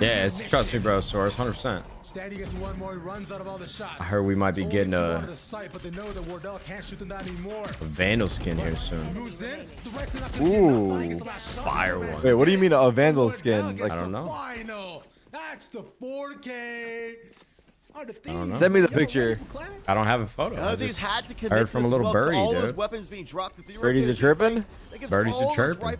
Yeah, it's trust me, bro. Source, hundred percent. Standing gets one more, runs out of all the shots. I heard we might be getting a- A Vandal skin here soon. Ooh. Fire one. Wait, what do you mean a Vandal skin? Like, I don't know. That's the 4K. Send me the picture. I don't have a photo. None I had to heard from a little birdie, dude. weapons being dropped. If they Birdies to are chirping? Birdies are chirping.